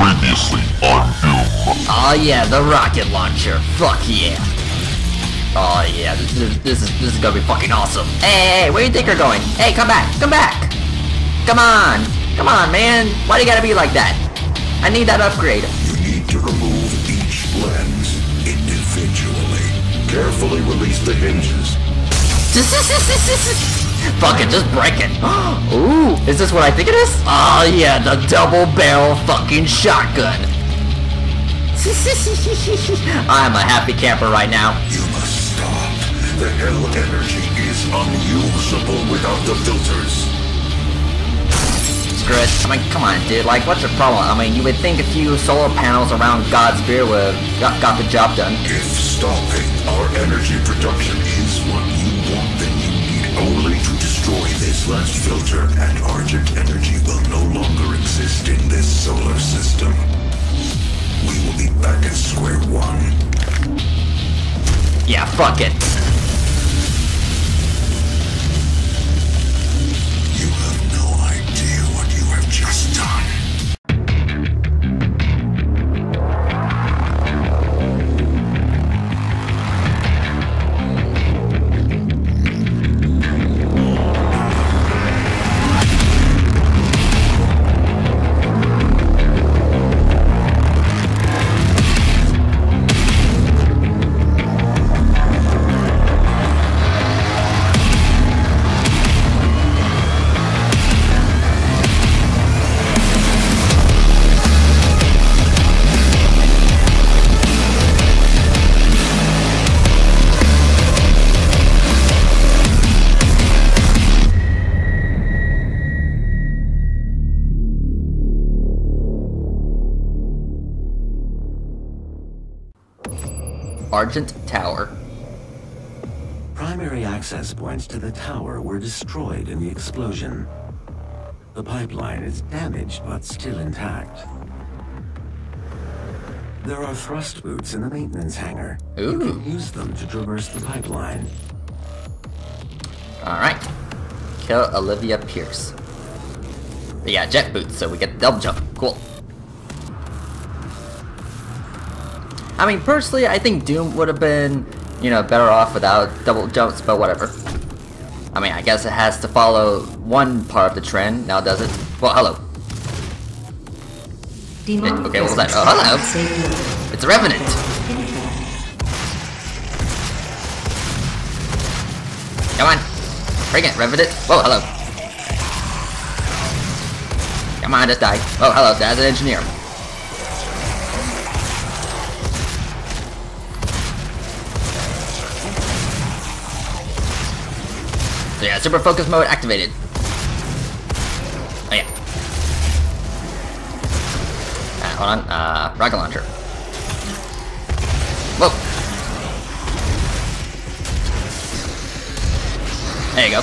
Previously on Doom. Oh yeah, the rocket launcher. Fuck yeah. Oh yeah, this is this is this is gonna be fucking awesome. Hey, hey, hey, where do you think you're going? Hey, come back, come back. Come on, come on, man. Why do you gotta be like that? I need that upgrade. You need to remove each lens individually. Carefully release the hinges. Fuck it, just break it. Ooh, is this what I think it is? Oh yeah, the double barrel fucking shotgun. I'm a happy camper right now. You must stop. The hell energy is unusable without the filters. Screw it. I mean, come on, dude. Like, what's the problem? I mean, you would think a few solar panels around God's beer would have got, got the job done. If stopping our energy production is what this last filter, and Argent energy will no longer exist in this solar system. We will be back at square one. Yeah, fuck it. Argent Tower. Primary access points to the tower were destroyed in the explosion. The pipeline is damaged but still intact. There are thrust boots in the maintenance hangar. You can use them to traverse the pipeline. Alright. Kill Olivia Pierce. But yeah, jet boots, so we get the double jump. Cool. I mean, personally, I think Doom would have been, you know, better off without double jumps, but whatever. I mean, I guess it has to follow one part of the trend, now does it? Well, hello. Demonic okay, what was that? Oh, hello. It's a Revenant! Come on. Bring it, Revenant. Whoa, hello. Come on, just die. Oh, hello, there's an engineer. So yeah, super focus mode activated. Oh yeah. Uh, hold on, uh, rocket launcher. Whoa. There you go.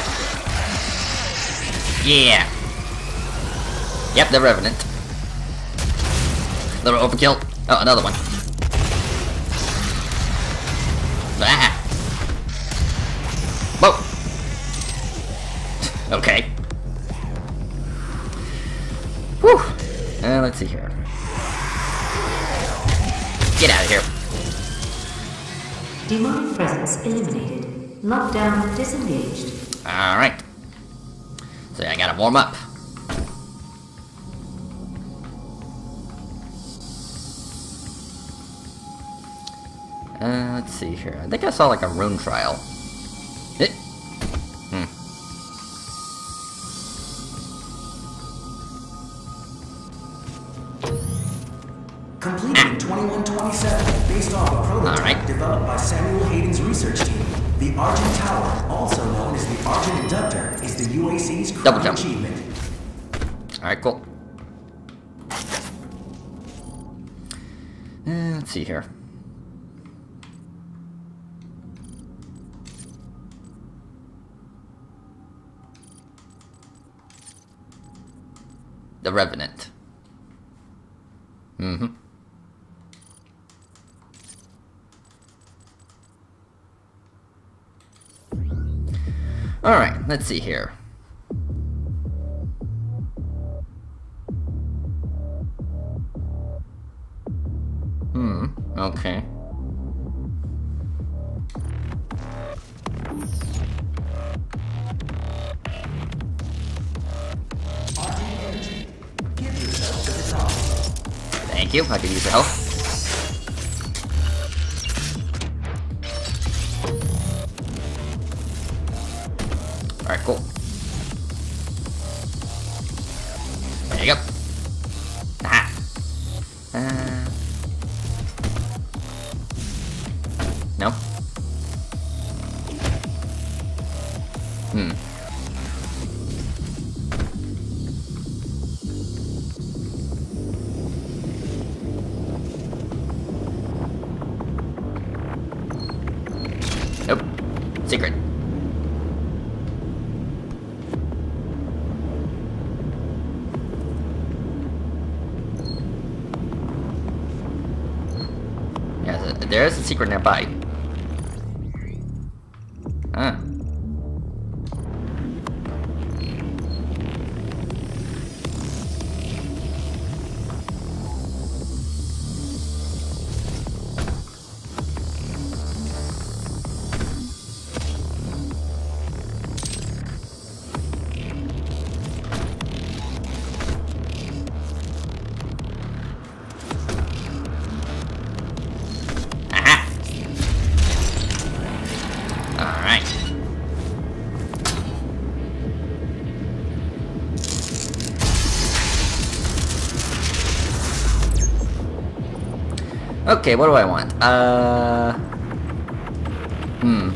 Yeah. Yep, the Revenant. Little overkill. Oh, another one. Ah. Whoa. Okay. Whew. Uh, let's see here. Get out of here. Demonic presence eliminated. Lockdown disengaged. Alright. So I gotta warm up. Uh, let's see here. I think I saw like a rune trial. Revenant. Mm-hmm. Alright, let's see here. Hmm, okay. You, I could use the help. Alright, cool. There you go. Aha. Uh, Okay, what do I want? Uh... Hmm.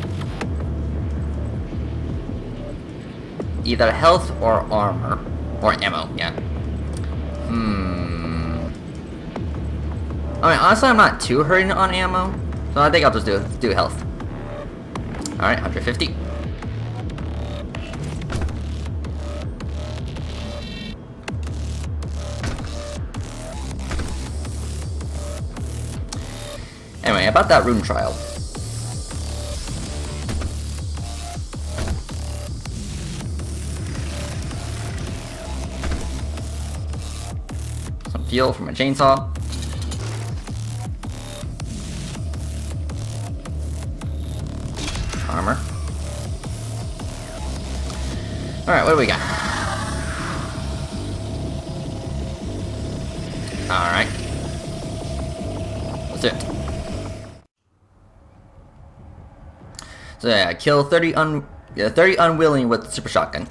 Either health or armor. Or ammo, yeah. Hmm... I mean, honestly, I'm not too hurting on ammo, so I think I'll just do do health. All right, 150. Anyway, about that rune trial. Some fuel from a chainsaw. Armor. Alright, what do we got? So yeah, kill 30 un yeah, 30 unwilling with super shotgun.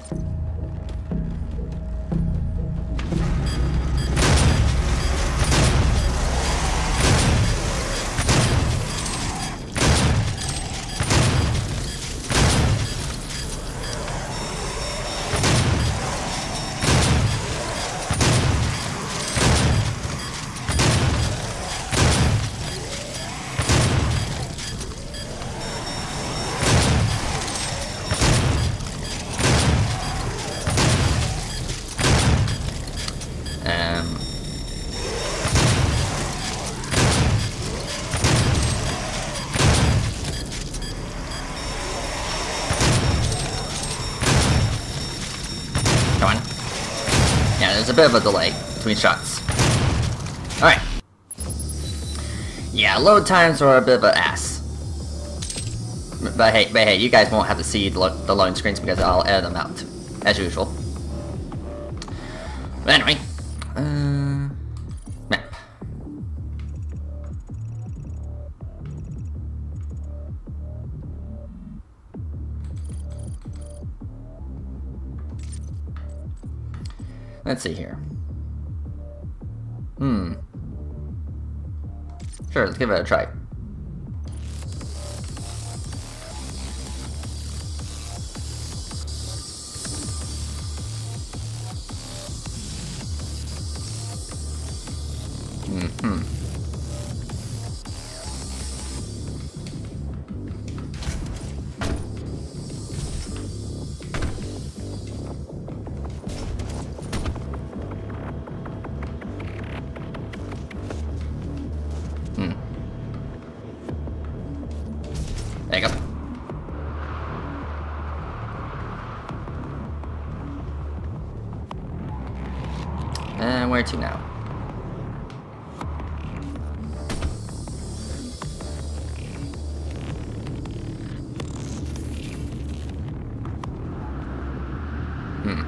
A bit of a delay between shots. Alright. Yeah, load times are a bit of an ass. But hey, but hey, you guys won't have to see the, lo the loading screens because I'll edit them out, as usual. But anyway, Let's see here. Hmm. Sure, let's give it a try. to now. Hmm.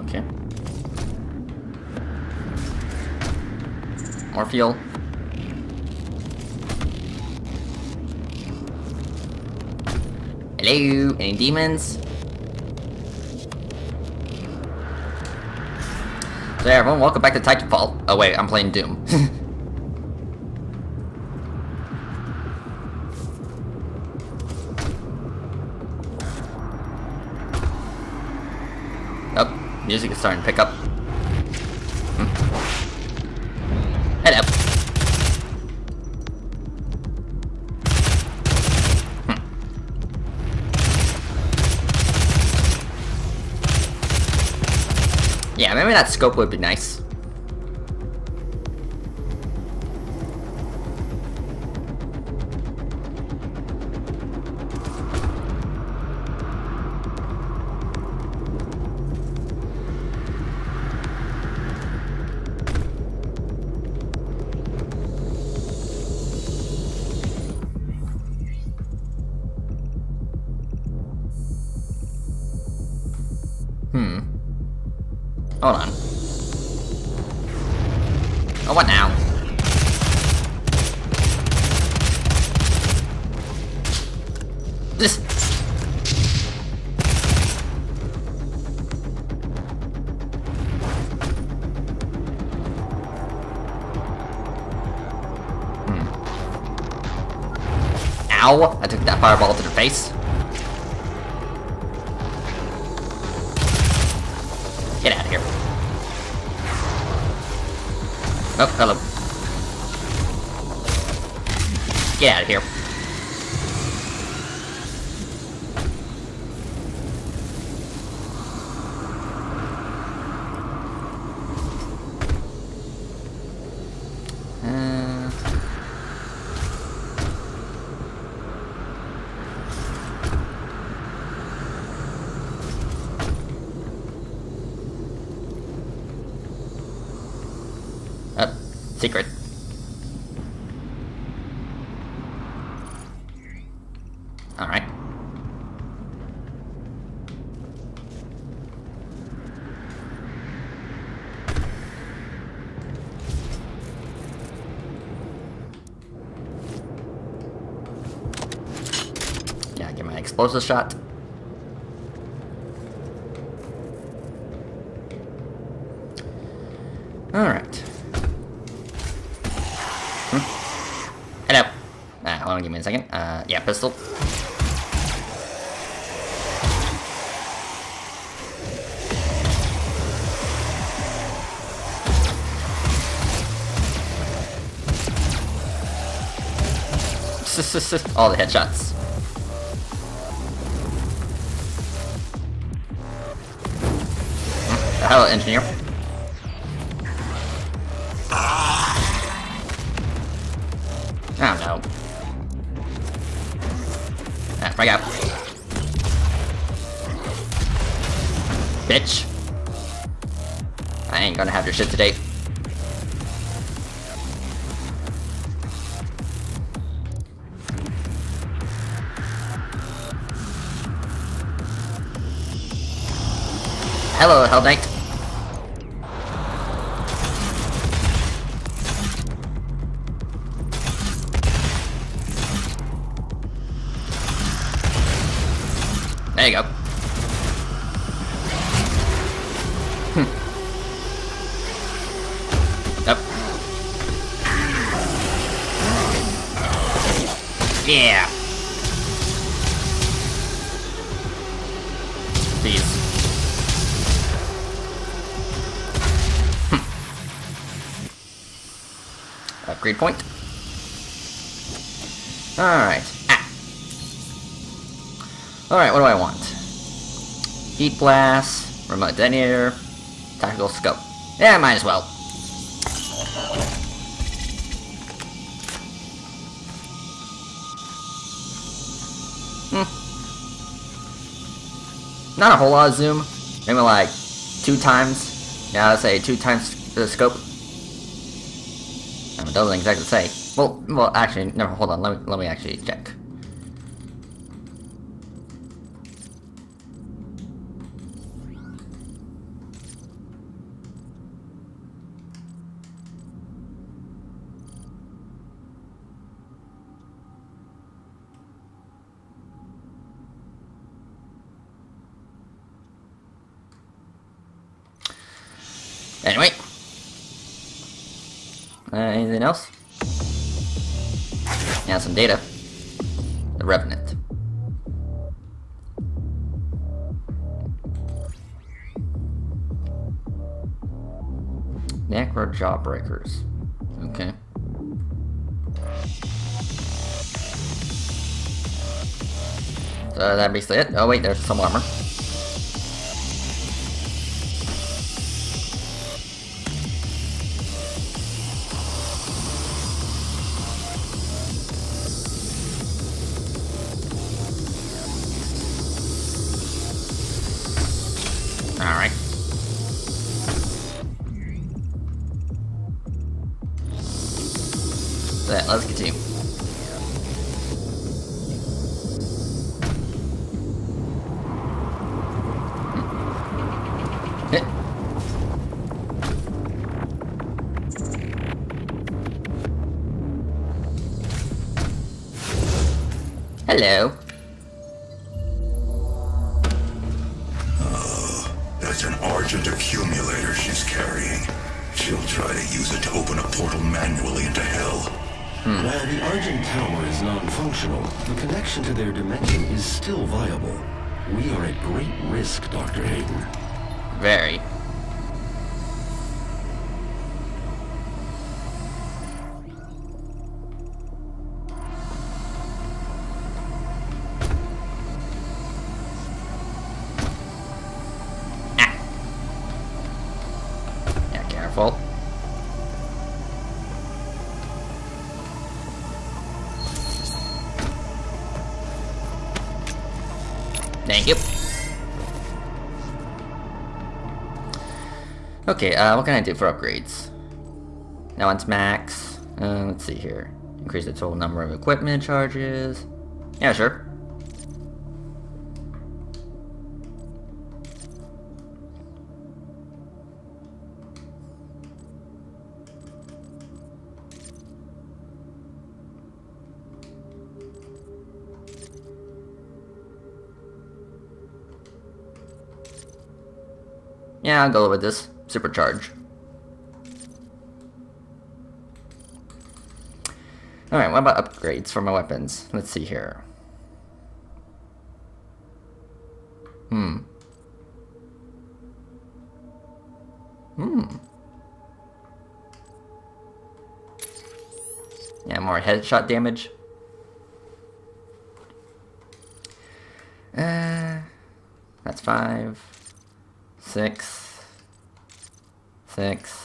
Okay. More fuel. Hello, any demons? Yeah, everyone, welcome back to Titanfall. Oh wait, I'm playing Doom. oh, music is starting to pick up. Yeah, maybe that scope would be nice. Explosive shot. Alright. Hello. Ah, hold on, give me a second. Uh, yeah, pistol. All the headshots. Engineer. Upgrade point. Alright. Ah. Alright, what do I want? Heat blast, remote detonator, tactical scope. Yeah, might as well. Hmm. Not a whole lot of zoom. Maybe like two times. Yeah, let's say two times the scope. Doesn't exactly say. Well, well, actually, no. Hold on. Let me let me actually check. Jawbreakers. Okay. Uh, so that basically it. Oh wait, there's some armor. So, let's continue. Hello. Okay, uh, what can I do for upgrades? Now it's max. Uh, let's see here. Increase the total number of equipment charges. Yeah, sure. Yeah, I'll go with this. Supercharge. Alright, what about upgrades for my weapons? Let's see here. Hmm. Hmm. Yeah, more headshot damage. Uh, that's five, six, six.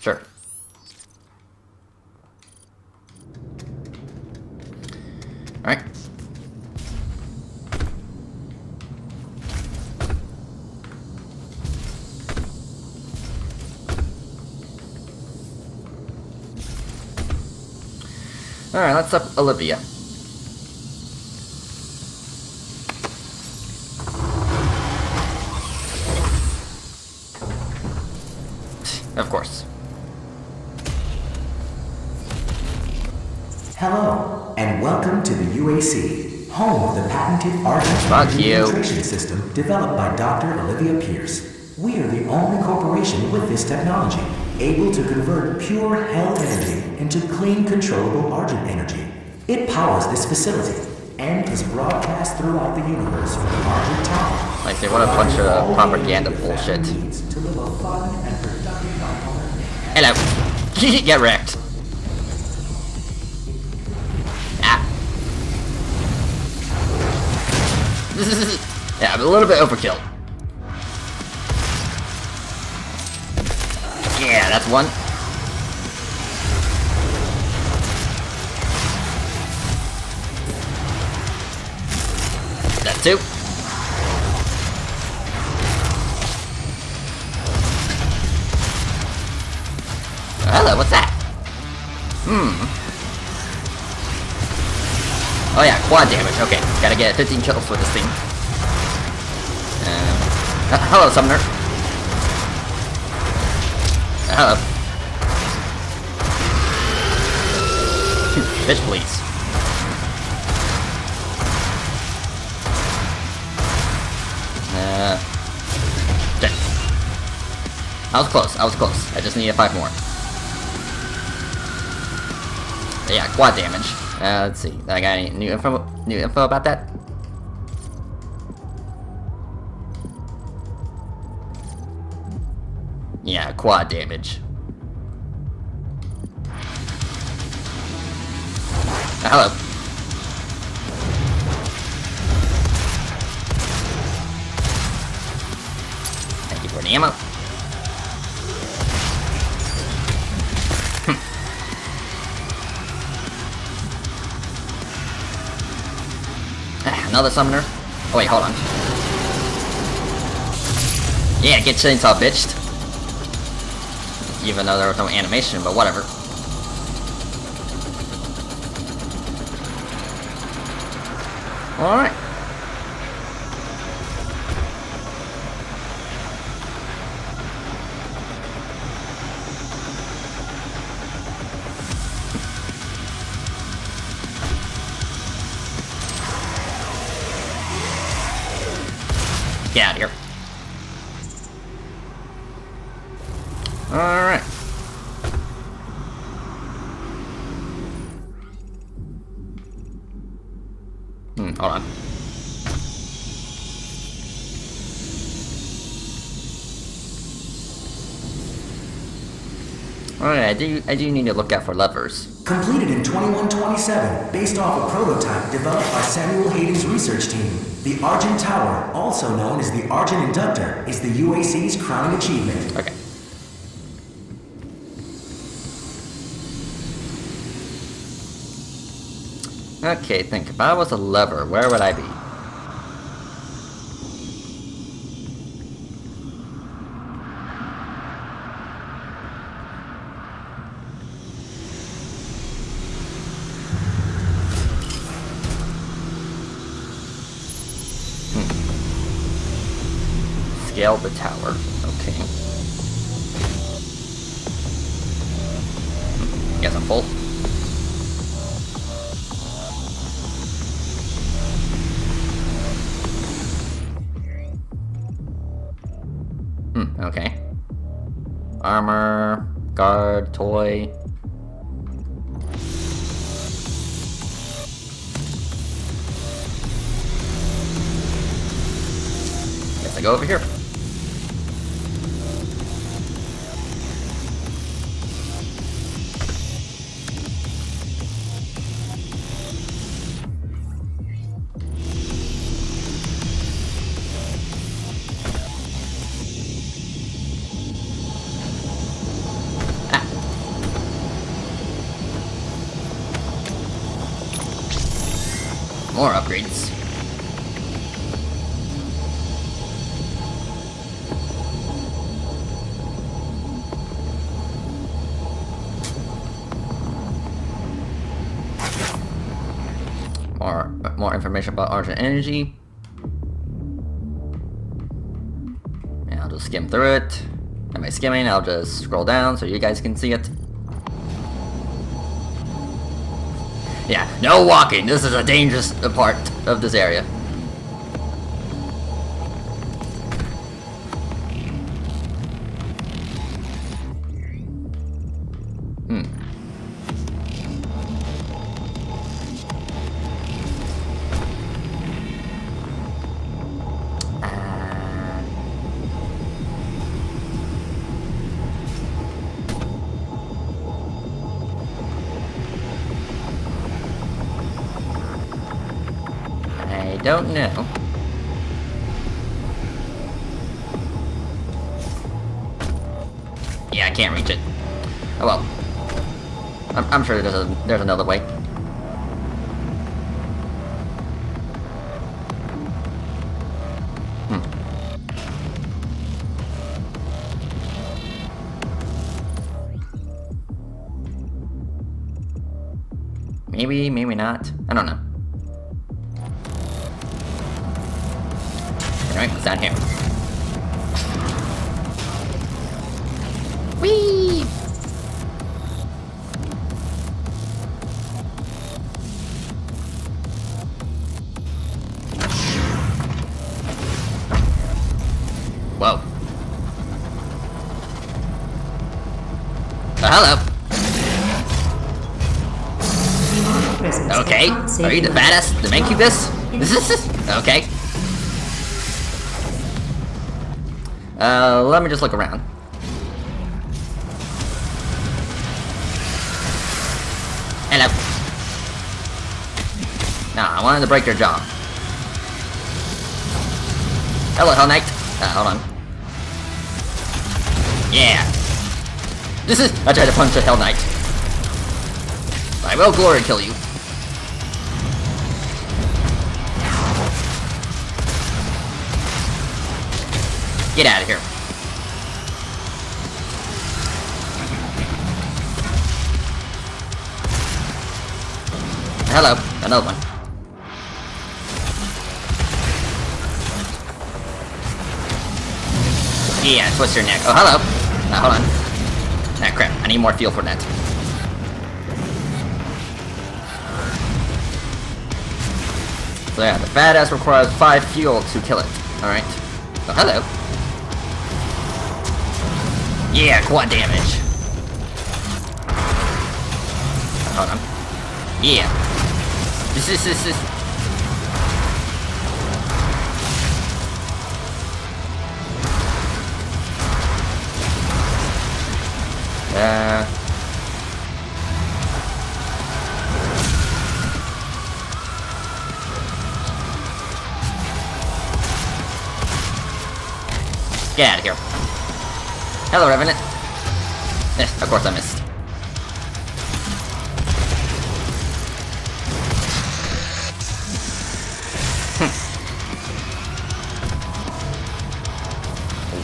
Sure. Alright. Alright, let's up Olivia. Of course. Hello, and welcome to the UAC, home of the patented Fuck Filtration System developed by Dr. Olivia Pierce. We are the only corporation with this technology, able to convert pure hell energy into clean, controllable Argent energy. It powers this facility and is broadcast throughout the universe from Argent Tower. Like, they want a bunch of propaganda the energy your bullshit. To live a fun and productive life on Earth. Hello. Get wrecked. Ah. yeah, a little bit overkill. Yeah, that's one. That's two. Hello, what's that? Hmm. Oh yeah, quad damage. Okay, gotta get 15 kills for this thing. Um, uh, hello, Summoner. Uh, bitch, please. I was close. I was close. I just needed five more. Yeah, quad damage. Uh, let's see. I got any new info? New info about that? Yeah, quad damage. Hello. Thank you for the ammo. Ah, Another summoner? Oh wait, hold on. Yeah, get chainsaw bitched. Even though there was no animation, but whatever. Alright. Get out of here. Alright, I do I do need to look out for levers. Completed in 2127, based off a prototype developed by Samuel Hayden's research team. The Argent Tower, also known as the Argent Inductor, is the UAC's crowning achievement. Okay. Okay, think. If I was a lever, where would I be? Hmm. Information about Argent Energy. And I'll just skim through it. Am I skimming? I'll just scroll down so you guys can see it. Yeah, no walking. This is a dangerous part of this area. not. I don't know. Alright, what's that here? Whee! Whoa. Oh, hello. Are you the badass? The incubus? This is okay. Uh, let me just look around. Hello. Nah, I wanted to break your jaw. Hello, Hell Knight. Uh, hold on. Yeah. This is. I tried to punch a Hell Knight. I will glory kill you. Get out of here. Hello, another one. Yeah, twist your neck. Oh, hello. Now, hold on. Ah, crap. I need more fuel for that. So yeah, the badass requires 5 fuel to kill it. Alright. Oh, hello. Yeah, quad damage. Hold on. Yeah. This is this is Uh Get out of here. Hello, Revenant. Eh, of course I missed. Hmm.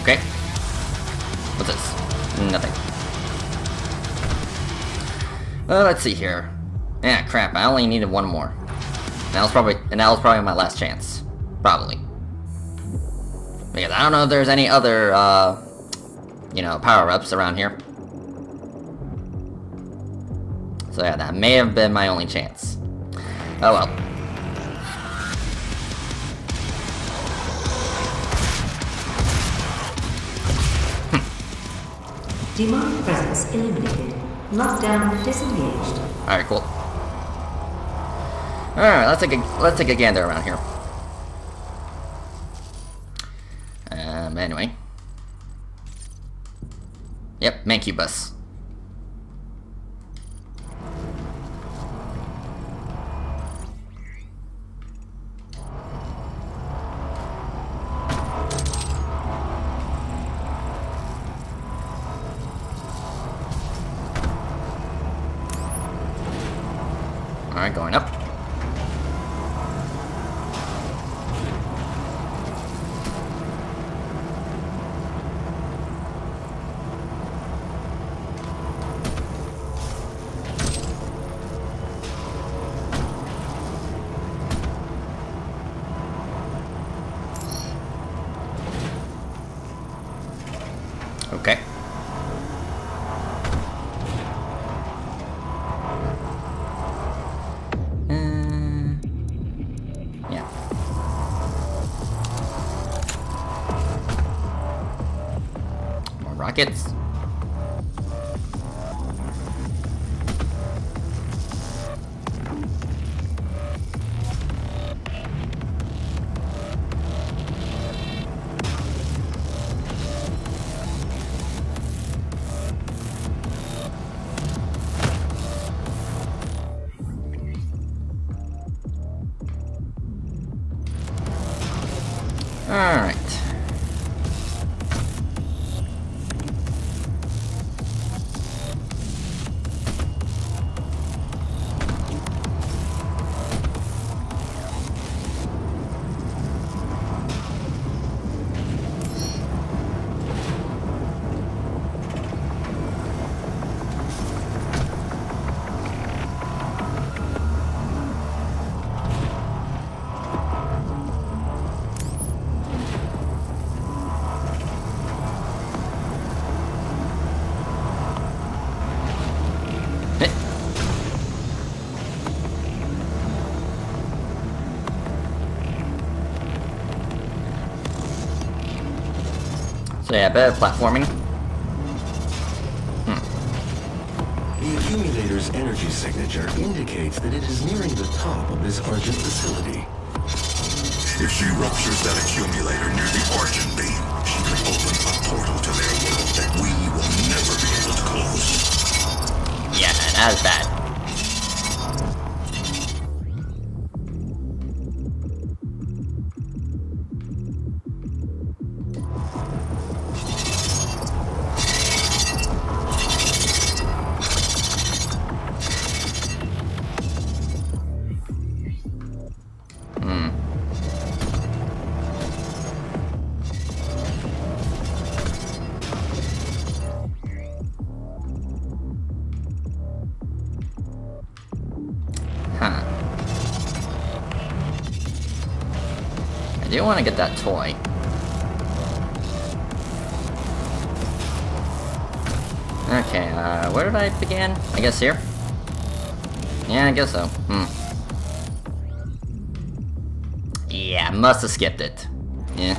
okay. What's this? Nothing. Well, let's see here. Yeah, crap. I only needed one more. And that was probably, and that was probably my last chance. Probably. Because I don't know if there's any other, uh, you know, power-ups around here. So yeah, that may have been my only chance. Oh well. Demonic presence eliminated. Lockdown disengaged. Alright, cool. Alright, let's take a let's take a gander around here. Um anyway. Mancubus. So yeah, better platforming. Hmm. accumulator's energy signature indicates that it is nearing the top of this Argent facility. If she ruptures that accumulator near the Argent beam, she could open a portal to their world that we will never be able to close. Yeah, man, that is bad. To get that toy. Okay, uh, where did I begin? I guess here? Yeah, I guess so. Hmm. Yeah, must have skipped it. Yeah. Yeah,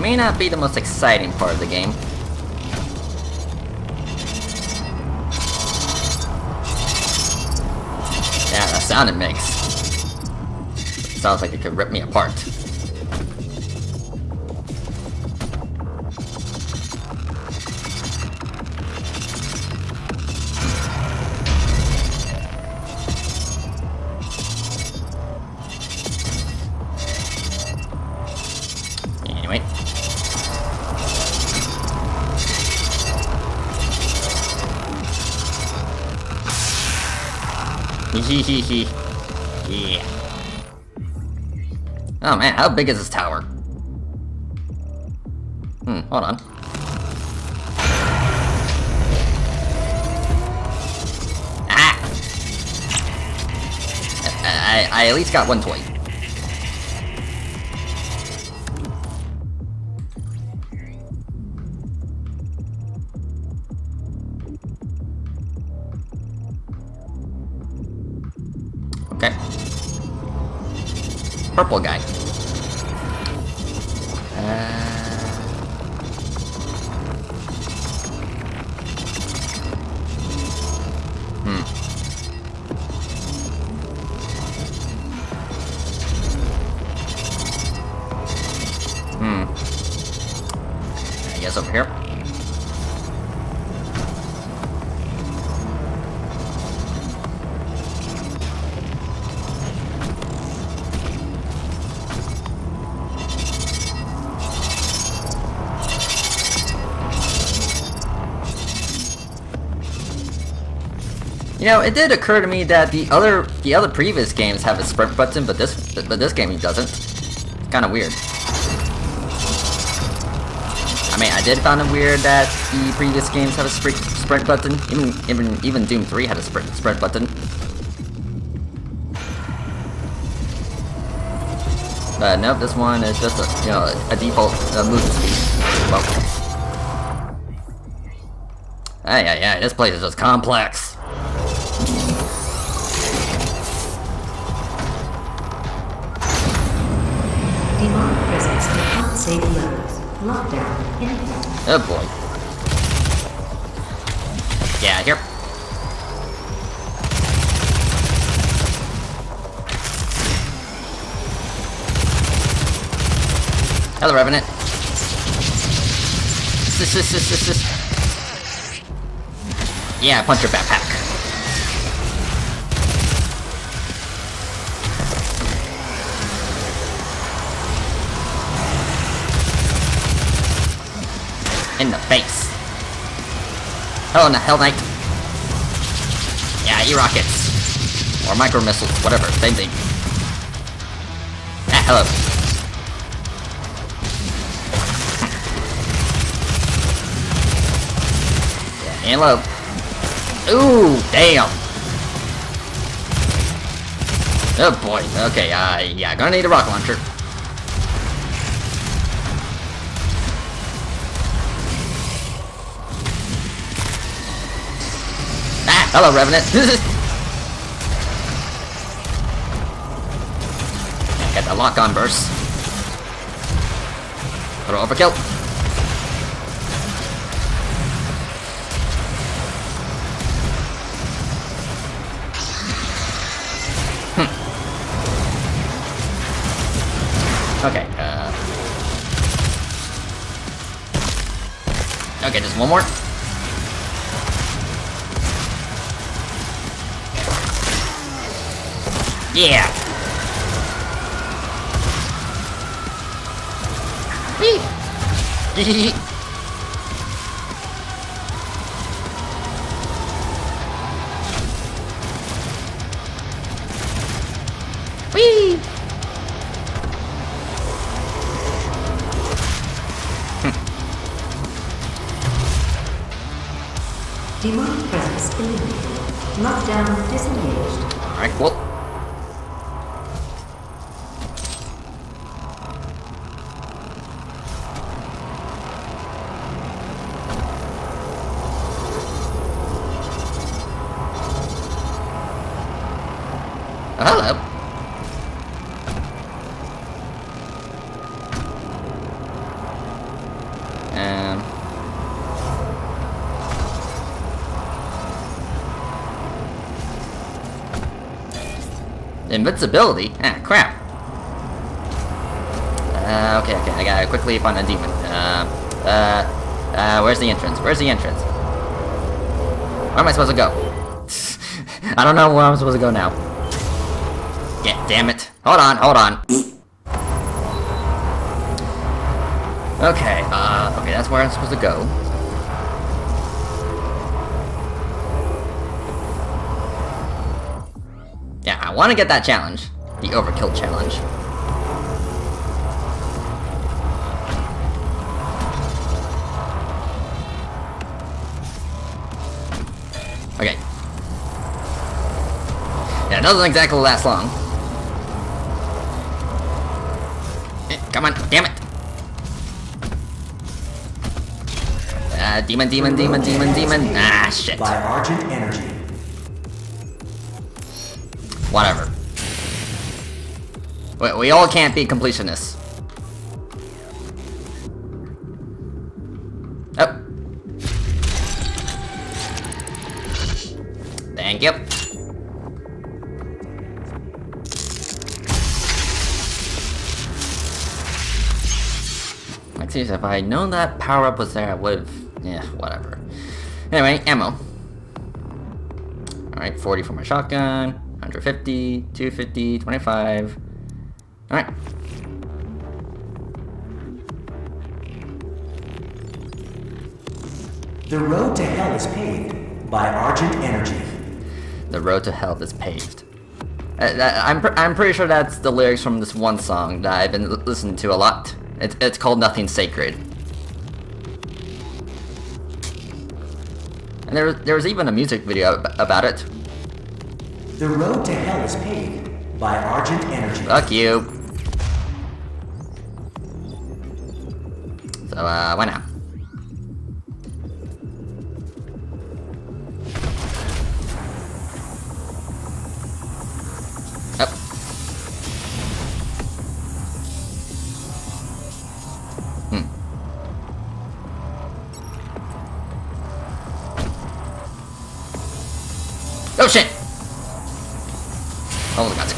May not be the most exciting part of the game. Yeah, that sounded makes. Sounds like it could rip me apart. yeah. Oh man, how big is this tower? Hmm, hold on. Ah! I, I, I at least got one toy. Over here. You know, it did occur to me that the other the other previous games have a sprint button, but this but this game doesn't. Kind of weird. I did find it weird that the previous games have a sprint button. Even even even Doom 3 had a sprint sprint button. But nope, this one is just a you know a default uh, movement speed. Well. Ay, ay, ay, this place is just complex. Demonic presence at unsafe levels. Lockdown. Oh boy. Yeah, here. Hello, Revenant. Sis, sis, sis, sis, sis. Yeah, punch your backpack. In the face. Oh, no, Hell Knight. Yeah, E-rockets. Or micro missiles, whatever, same thing. Ah, hello. Yeah, low. Ooh, damn. Oh boy. Okay, uh, yeah, gonna need a rocket launcher. Hello, Revenant. Get the lock-on burst. Little overkill. Okay, uh... Okay, just one more. Yeah! Whee! Invincibility? Ah, crap. Uh, okay, okay, I gotta quickly find a demon. Uh, uh, uh, where's the entrance? Where's the entrance? Where am I supposed to go? I don't know where I'm supposed to go now. Yeah, damn it. Hold on, hold on. Okay, uh, okay, that's where I'm supposed to go. Want to get that challenge. The overkill challenge. Okay. Yeah, it doesn't exactly last long. Eh, Come on, damn it! Uh, demon, demon, demon, demon, demon. Ah, shit. By Argent Energy. We, we all can't be completionists. Oh. Thank you. Like, seriously, if I had known that power-up was there, I would've... Yeah, whatever. Anyway, ammo. Alright, 40 for my shotgun, 150, 250, 25. The road to hell is paved by Argent Energy. The road to hell is paved. Uh, that- I'm, I'm pretty sure that's the lyrics from this one song that I've been listening to a lot. It's, it's called Nothing Sacred. And there, there was even a music video ab- about it. The road to hell is paved by Argent Energy. Fuck you. So, uh, why not?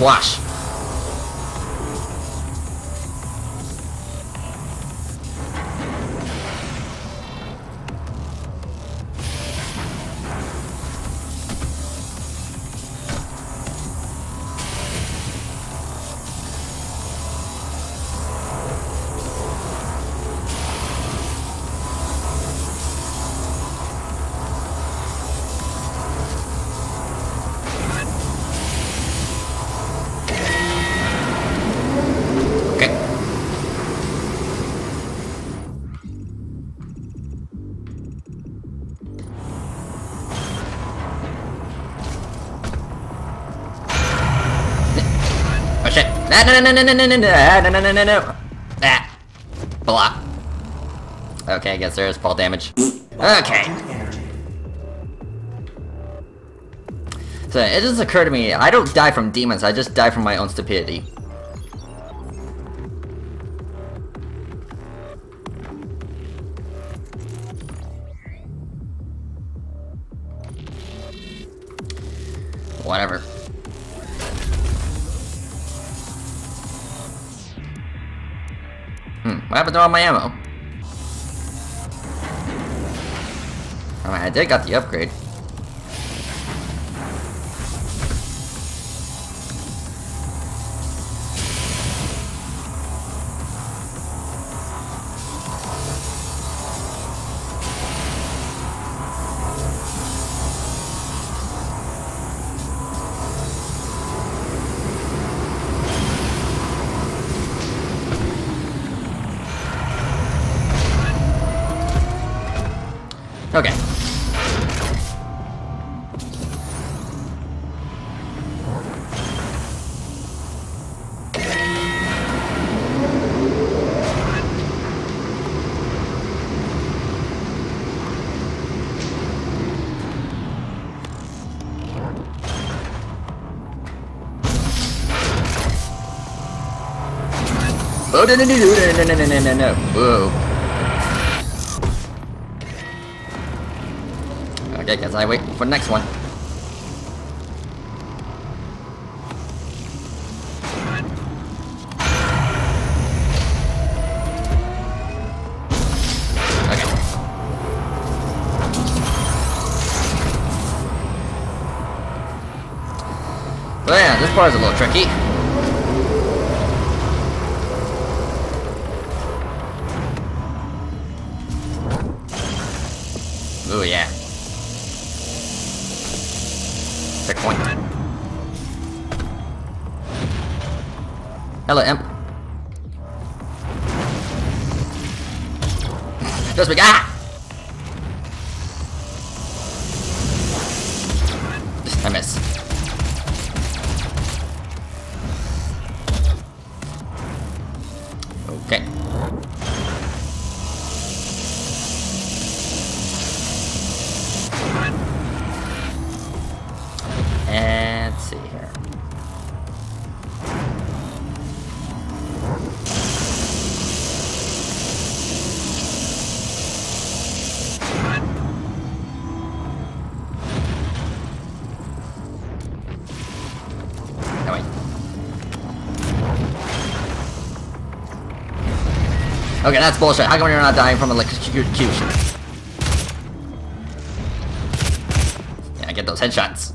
Almost no, no, no, no, no, no, no, ah, no, no, no, no. Ah. Blah. Okay, I guess there is fall damage. Okay. So it just occurred to me, I don't die from demons, I just die from my own stupidity. Happened to all my ammo? I I did got the upgrade. No no no no no no no no no! Whoa! Okay, guess I wait for the next one. Okay. So yeah, this part is a little tricky. Oh yeah. Checkpoint. Hello, Imp. Just big ah! Okay, that's bullshit. How come you're not dying from electrocution? Yeah, I get those headshots.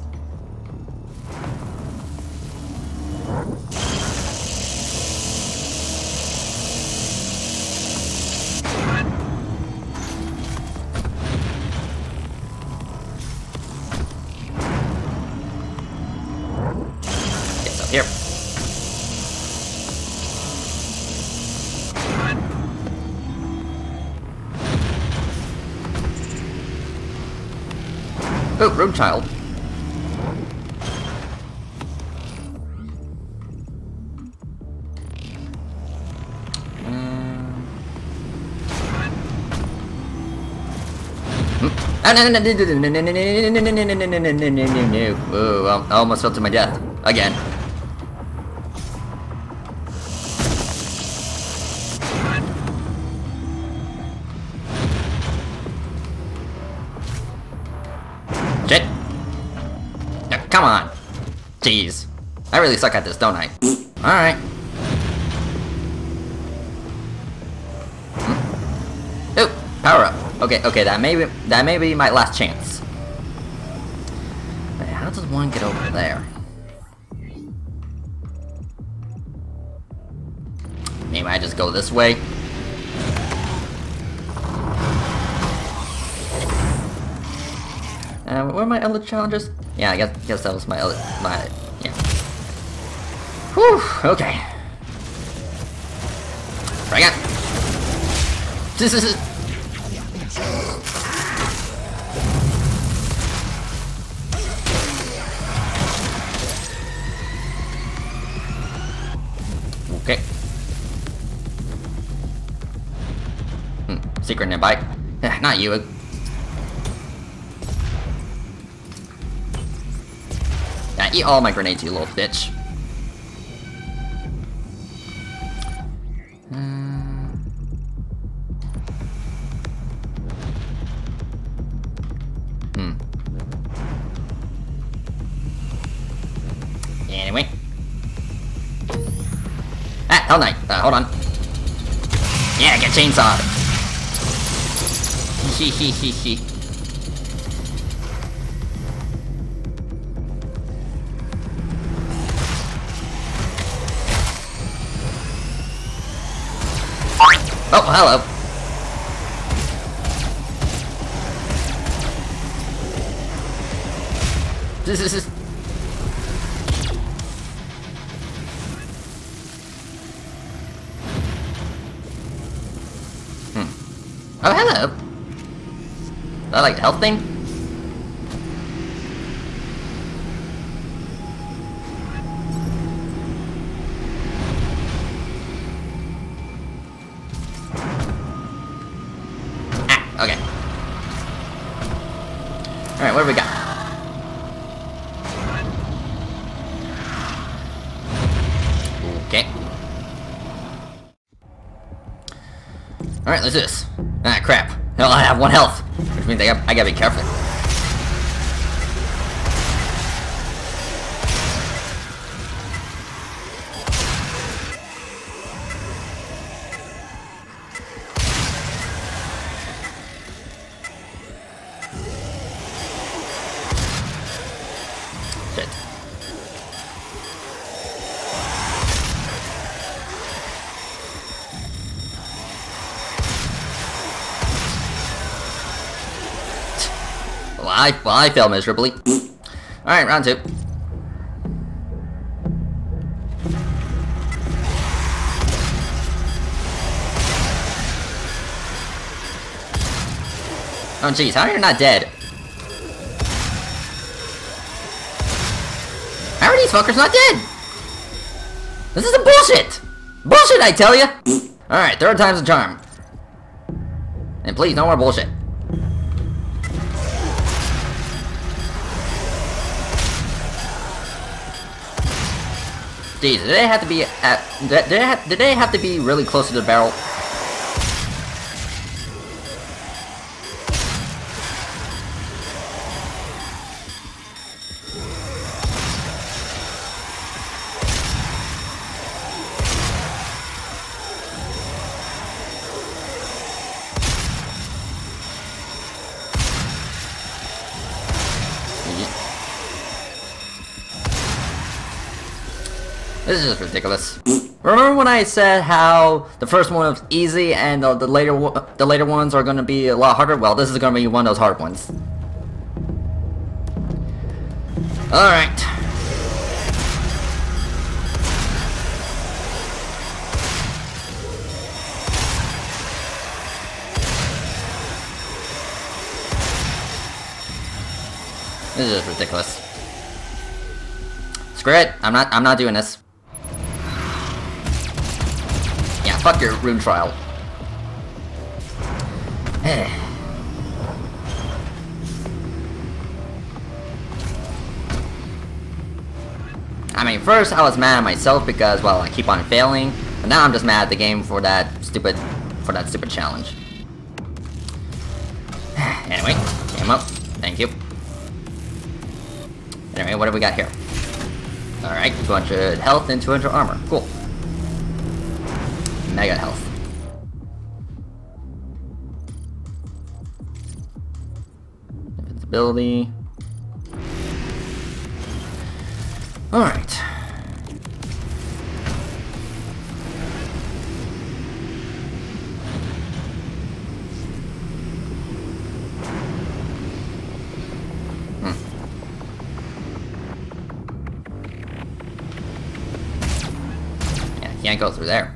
Ah, no, no, no, no, no, no, no, no, no, no, no, no, no, no, no, no, no, no, no. Oh, I almost fell to my death. Again. Shit. No, come on. Jeez. I really suck at this, don't I? Alright. Okay, okay, that may be that may be my last chance. But how does one get over there? Maybe I just go this way. Uh, where are my other challenges? Yeah, I guess guess that was my other my yeah. Whew. Okay. Bring it. This is. Secret nearby. Eh, Not you. Yeah, eat all my grenades, you little bitch. Hmm. Hmm. Anyway. Ah, Hell Knight. Uh, hold on. Yeah, get chainsawed. Hee hee hee hee. Oh, hello. This is. That like a health thing? Careful. I, fail miserably. Alright, round two. Oh jeez, how are you not dead? How are these fuckers not dead? This is a bullshit! Bullshit, I tell you! Alright, third time's a charm. And please, no more bullshit. Jeez, did they have to be at? Did they have, did they have to be really close to the barrel? This is ridiculous. Remember when I said how the first one was easy and the, the later the later ones are going to be a lot harder? Well, this is going to be one of those hard ones. All right. This is just ridiculous. Screw it. I'm not. I'm not doing this. Fuck your rune trial. Eh. I mean, first I was mad at myself because, well, I keep on failing, but now I'm just mad at the game for that stupid, for that stupid challenge. anyway, came up. Thank you. Anyway, what do we got here? Alright, 200 health and 200 armor. Cool. Mega health. Invincibility. Alright. Hmm. Yeah, can't go through there.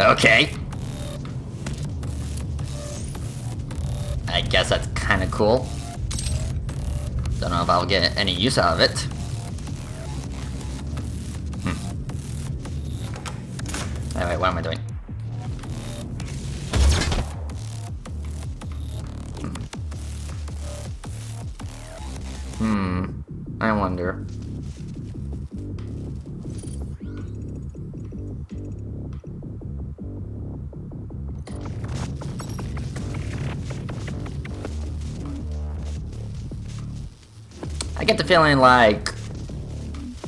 Okay. I guess that's kind of cool. Don't know if I'll get any use out of it. Hmm. Wait, what am I doing? Feeling like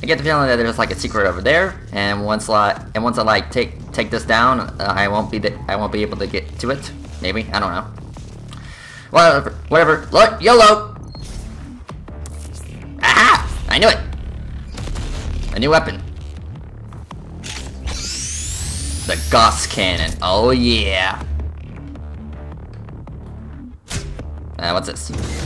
I get the feeling that there's like a secret over there, and once like and once I like take take this down, uh, I won't be the, I won't be able to get to it. Maybe I don't know. Whatever, whatever. Look, YOLO. Aha! I knew it. A new weapon. The Gauss Cannon. Oh yeah. Uh, what's this?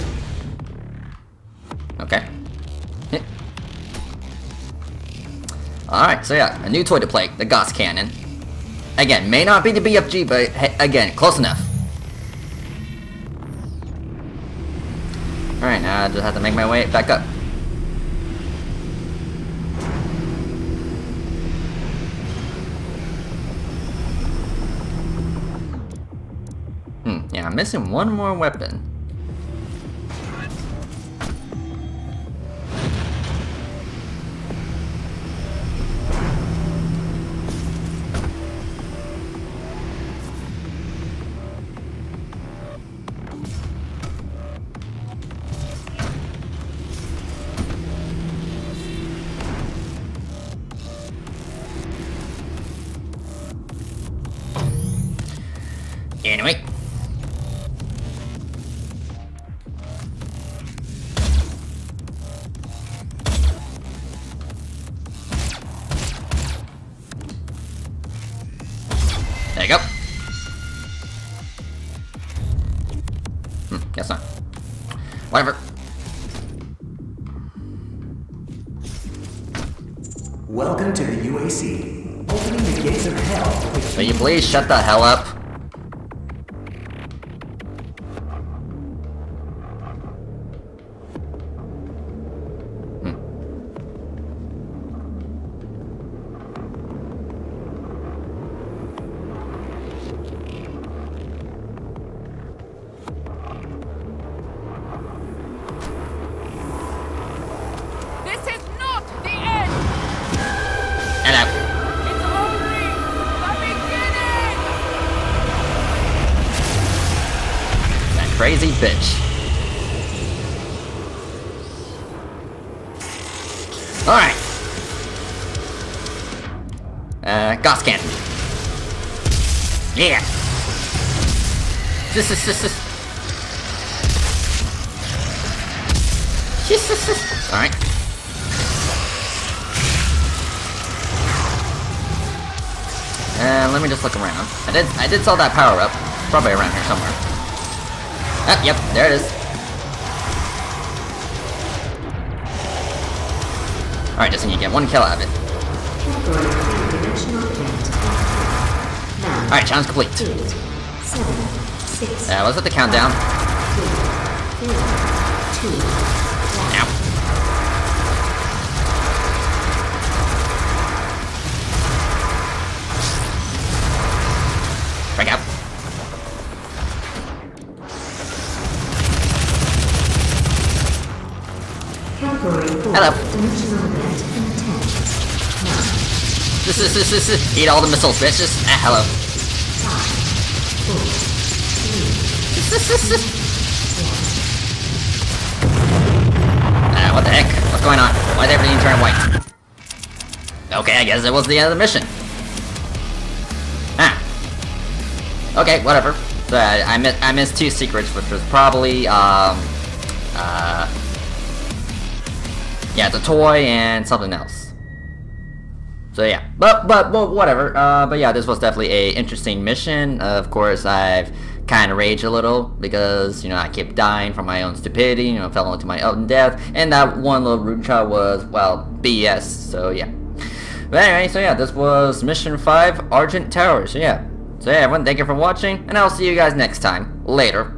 Alright, so yeah, a new toy to play, the Gauss Cannon. Again, may not be the BFG, but hey, again, close enough. Alright, now I just have to make my way back up. Hmm, yeah, I'm missing one more weapon. Shut the hell up? Alright. Uh, let me just look around. I did I did sell that power up. Probably around here somewhere. Ah, yep, there it is. Alright, just need to get one kill out of it. Category 3 dimensional event. Nine, Alright, challenge complete. eight, seven, six, Uh, let's hit the countdown. four, two, Now. Break out. Hello. This is this this. Eat all the missiles, bitches. Ah, hello. Ah, what the heck? What's going on? Why is everything turning white? Okay, I guess it was the end of the mission. Ah. Okay, whatever. So I, I missed I missed two secrets, which was probably um uh yeah the toy and something else. So yeah, but but but whatever. Uh, but yeah, this was definitely a interesting mission. Uh, of course, I've kind of rage a little because you know I kept dying from my own stupidity. You know, fell into my own death, and that one little rune shot was well BS. So yeah. But anyway, so yeah, this was mission five, Argent Tower. So yeah, so yeah, everyone, thank you for watching, and I'll see you guys next time. Later.